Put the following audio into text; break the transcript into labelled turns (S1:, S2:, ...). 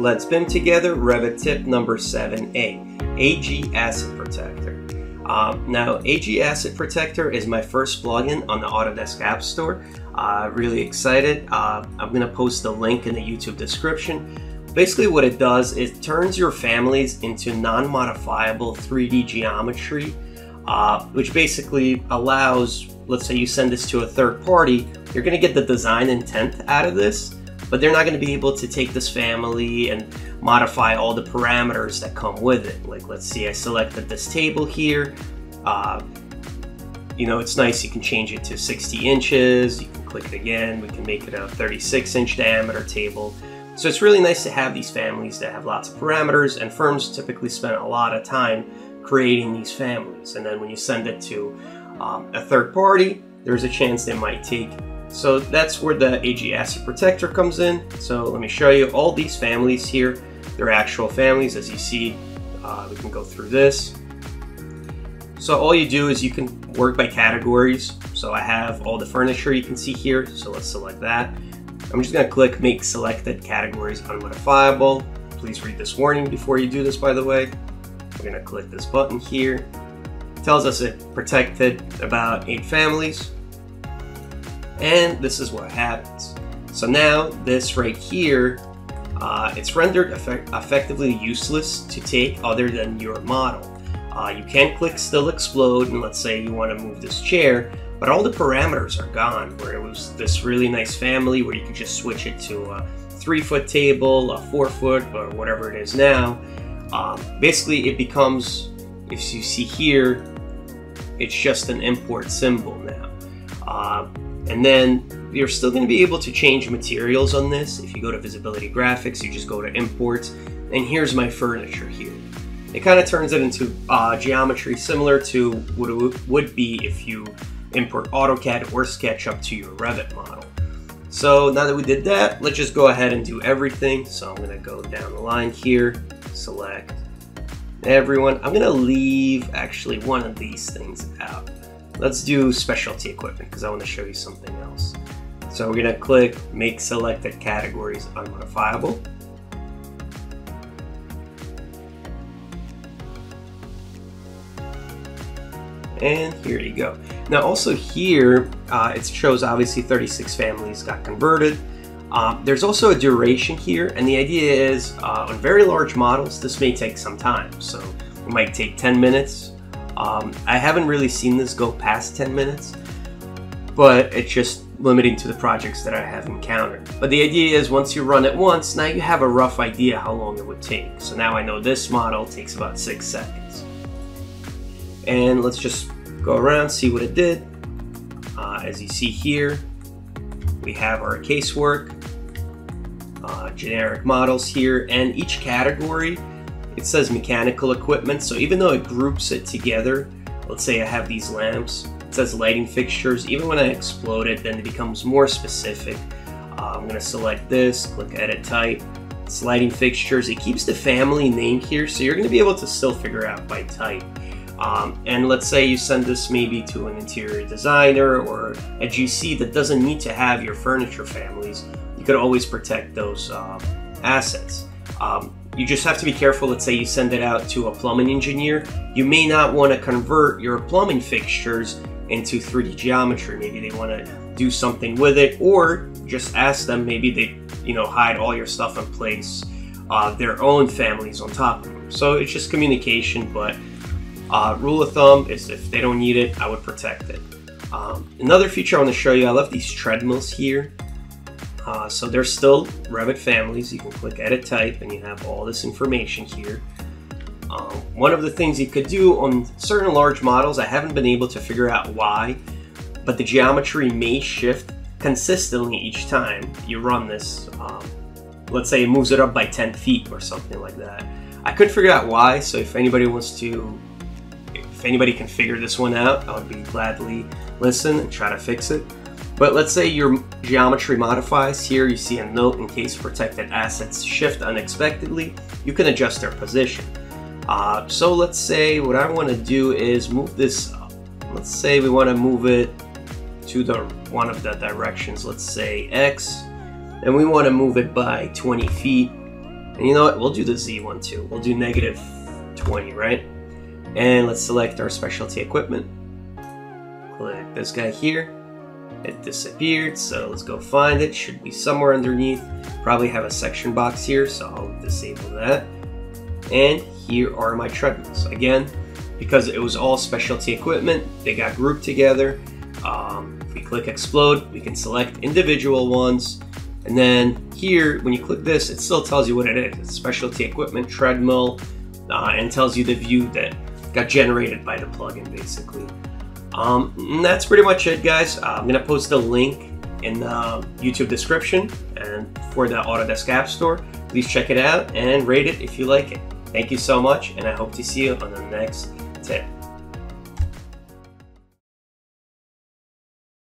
S1: Let's BIM together Revit tip number 7A, AG Asset Protector. Um, now, AG Asset Protector is my first plugin on the Autodesk App Store. Uh, really excited. Uh, I'm to post the link in the YouTube description. Basically what it does is turns your families into non-modifiable 3D geometry, uh, which basically allows, let's say you send this to a third party, you're to get the design intent out of this, but they're not going to be able to take this family and modify all the parameters that come with it. Like let's see, I selected this table here. Uh, you know, it's nice, you can change it to 60 inches, you can click it again, we can make it a 36 inch diameter table. So it's really nice to have these families that have lots of parameters and firms typically spend a lot of time creating these families. And then when you send it to um, a third party, there's a chance they might take. So that's where the AG Asset Protector comes in. So let me show you all these families here. They're actual families. As you see, uh, we can go through this. So all you do is you can work by categories. So I have all the furniture you can see here. So let's select that. I'm just going to click Make Selected Categories Unmodifiable. Please read this warning before you do this, by the way. We're going to click this button here. It tells us it protected about eight families. And this is what happens. So now this right here, uh, it's rendered effect effectively useless to take other than your model. Uh, you can click Still Explode, and let's say you want to move this chair, but all the parameters are gone, where it was this really nice family where you could just switch it to a three foot table, a four foot, or whatever it is now. Um, basically, it becomes, if you see here, it's just an import symbol now. Uh, and then you're still going to be able to change materials on this. If you go to Visibility Graphics, you just go to Imports, and here's my furniture here. It kind of turns it into uh, geometry similar to what it would be if you import AutoCAD or SketchUp to your Revit model. So now that we did that, let's just go ahead and do everything. So I'm gonna go down the line here, select everyone. I'm gonna leave actually one of these things out. Let's do specialty equipment because I wanna show you something else. So we're gonna click make selected categories unmodifiable. And here you go. Now also here, uh, it shows obviously 36 families got converted. Um, there's also a duration here, and the idea is uh, on very large models, this may take some time. So it might take 10 minutes. Um, I haven't really seen this go past 10 minutes, but it's just limiting to the projects that I have encountered. But the idea is once you run it once, now you have a rough idea how long it would take. So now I know this model takes about six seconds. And let's just go around, see what it did. Uh, as you see here, we have our casework, uh, generic models here, and each category, it says mechanical equipment. So even though it groups it together, let's say I have these lamps, it says lighting fixtures. Even when I explode it, then it becomes more specific. Uh, I'm gonna select this, click edit type, it's lighting fixtures. It keeps the family name here, so you're gonna be able to still figure out by type. Um, and let's say you send this maybe to an interior designer or a GC that doesn't need to have your furniture families, you could always protect those uh, assets. Um, you just have to be careful. Let's say you send it out to a plumbing engineer. You may not want to convert your plumbing fixtures into 3D geometry. Maybe they want to do something with it, or just ask them. Maybe they, you know, hide all your stuff and place uh, their own families on top of them. So it's just communication, but uh, rule of thumb is if they don't need it, I would protect it. Um, another feature I want to show you, I love these treadmills here. Uh, so they're still Revit families. You can click edit type and you have all this information here. Um, one of the things you could do on certain large models, I haven't been able to figure out why, but the geometry may shift consistently each time you run this. Um, let's say it moves it up by 10 feet or something like that. I couldn't figure out why, so if anybody wants to if anybody can figure this one out, I would be gladly listen and try to fix it. But let's say your geometry modifies. Here you see a note in case protected assets shift unexpectedly, you can adjust their position. Uh, so let's say what I want to do is move this up. Let's say we want to move it to the one of the directions, let's say X, and we want to move it by 20 feet. And you know what? We'll do the Z one too. We'll do negative 20, right? And let's select our specialty equipment. Click this guy here. It disappeared, so let's go find it. Should be somewhere underneath. Probably have a section box here, so I'll disable that. And here are my treadmills. Again, because it was all specialty equipment, they got grouped together. Um, if we click explode, we can select individual ones. And then here, when you click this, it still tells you what it is. It's specialty equipment treadmill uh, and tells you the view that got generated by the plugin basically. Um, that's pretty much it guys. Uh, I'm gonna post the link in the YouTube description and for the Autodesk App Store. Please check it out and rate it if you like it. Thank you so much and I hope to see you on the next tip.